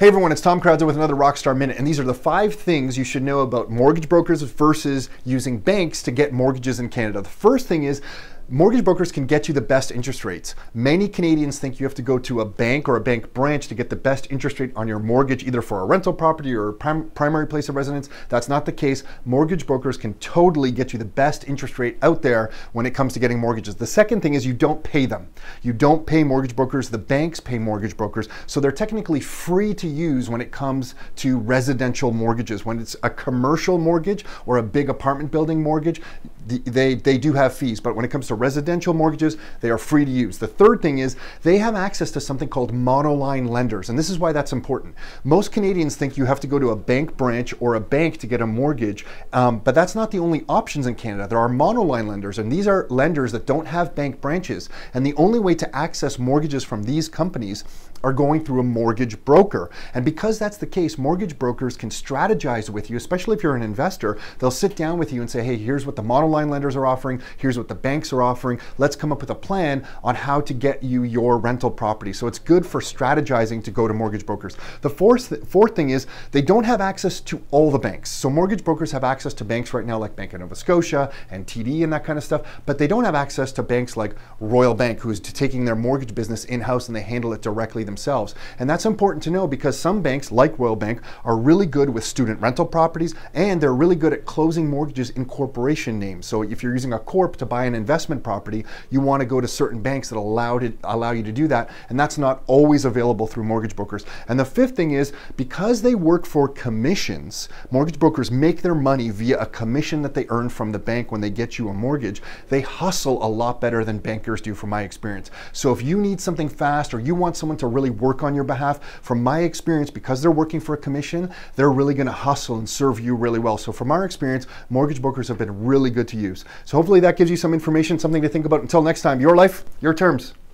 Hey everyone, it's Tom Karadza with another Rockstar Minute, and these are the five things you should know about mortgage brokers versus using banks to get mortgages in Canada. The first thing is Mortgage brokers can get you the best interest rates. Many Canadians think you have to go to a bank or a bank branch to get the best interest rate on your mortgage, either for a rental property or prim- primary place of residence. That's not the case. Mortgage brokers can totally get you the best interest rate out there when it comes to getting mortgages. The second thing is you don't pay them. You don't pay mortgage brokers, the banks pay mortgage brokers. So they're technically free to use when it comes to residential mortgages. When it's a commercial mortgage or a big apartment building mortgage, they, they do have fees, but when it comes to residential mortgages, they are free to use. The third thing is they have access to something called monoline lenders, and this is why that's important. Most Canadians think you have to go to a bank branch or a bank to get a mortgage, um, but that's not the only options in Canada. There are monoline lenders, and these are lenders that don't have bank branches, and the only way to access mortgages from these companies are going through a mortgage broker. And because that's the case, mortgage brokers can strategize with you, especially if you're an investor. They'll sit down with you and say, hey, here's what the monoline lenders are offering, here's what the banks are offering. Let's come up with a plan on how to get you your rental property. So it's good for strategizing to go to mortgage brokers. The fourth, th- fourth thing is they don't have access to all the banks. So mortgage brokers have access to banks right now like Bank of Nova Scotia and TD and that kind of stuff, but they don't have access to banks like Royal Bank, who's taking their mortgage business in house and they handle it directly themselves. And that's important to know because some banks, like Royal Bank, are really good with student rental properties and they're really good at closing mortgages in corporation names. So if you're using a corp to buy an investment property, you want to go to certain banks that allow, to, allow you to do that. And that's not always available through mortgage brokers. And the fifth thing is because they work for commissions, mortgage brokers make their money via a commission that they earn from the bank when they get you a mortgage. They hustle a lot better than bankers do, from my experience. So if you need something fast or you want someone to really work on your behalf, from my experience, because they're working for a commission, they're really going to hustle and serve you really well. So from our experience, mortgage brokers have been really good to use. So hopefully that gives you some information, something to think about. Until next time, your life, your terms.